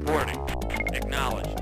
reporting. Acknowledged.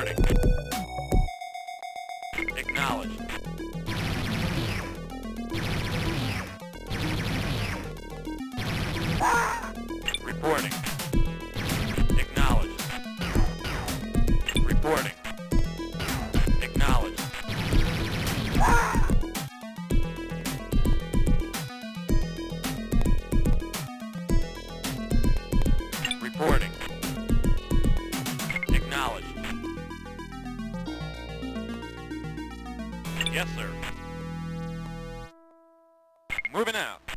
warning. Yes, sir. Moving out.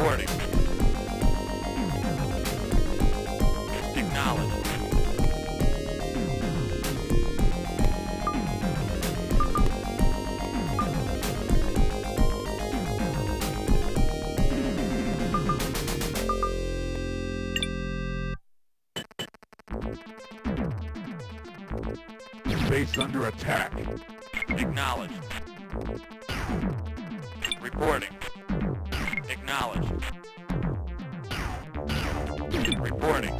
Reporting. Acknowledged. Base under attack. Acknowledged. Reporting. Acknowledged. Reporting.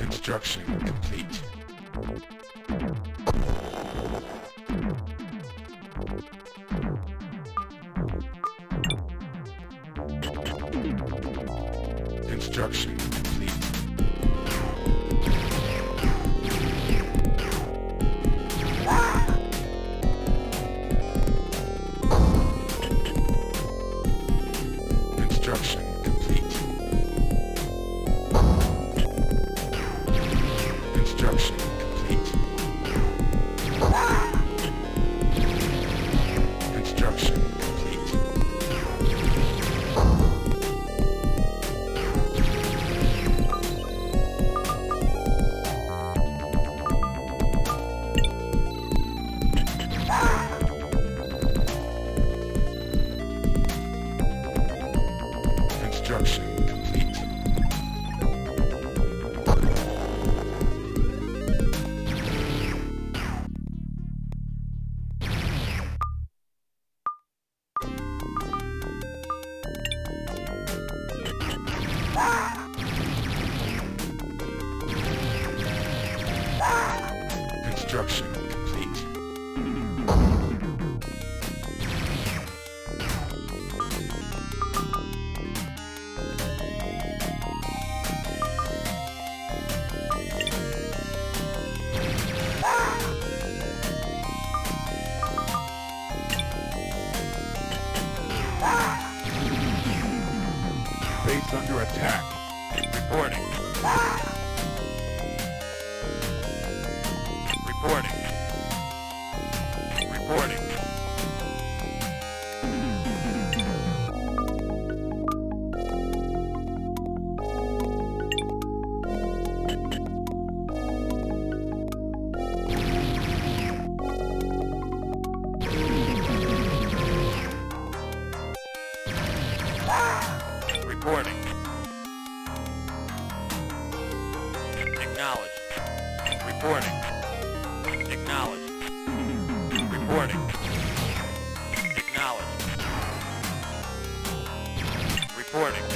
Construction complete. Construction Reporting.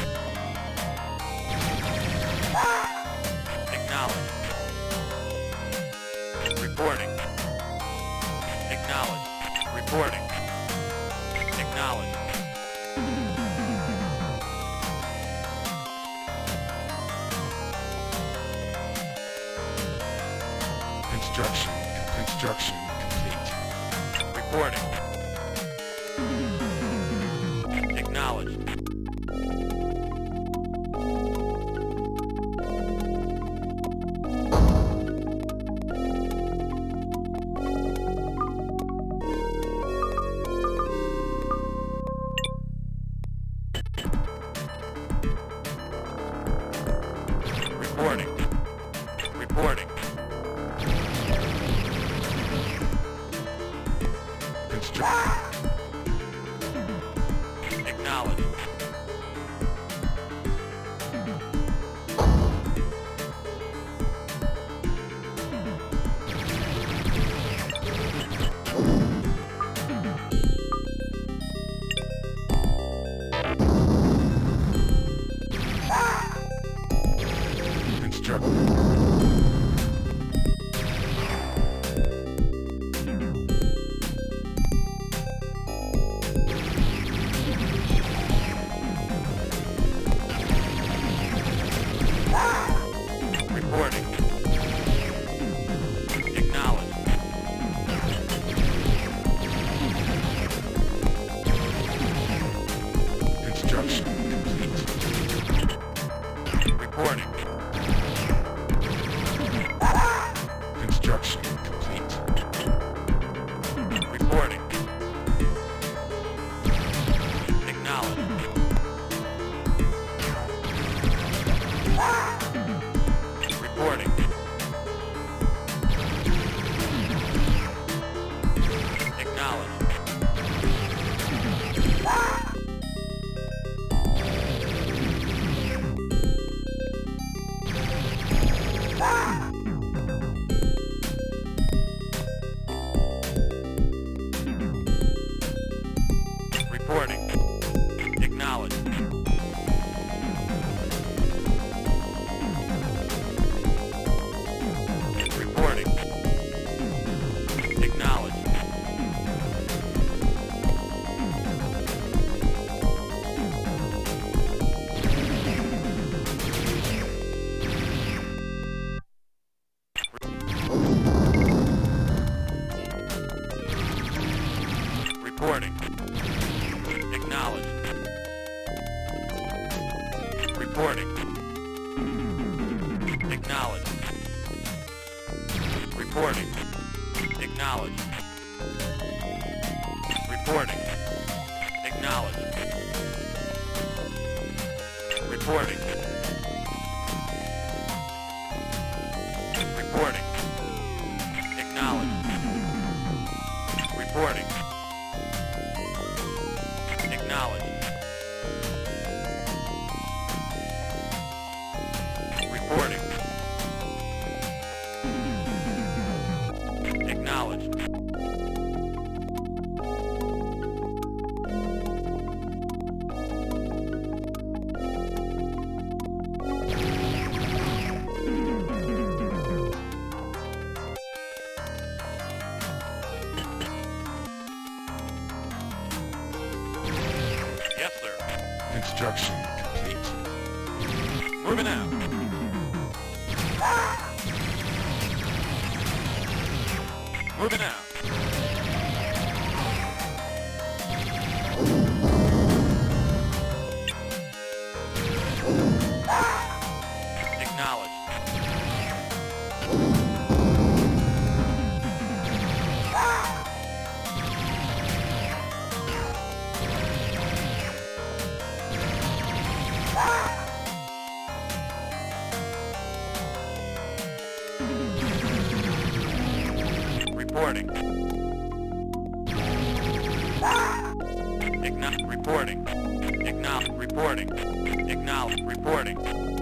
Acknowledged. Reporting. Acknowledged. Reporting. Acknowledge. Reporting. Acknowledge. Reporting. Acknowledge. Reporting.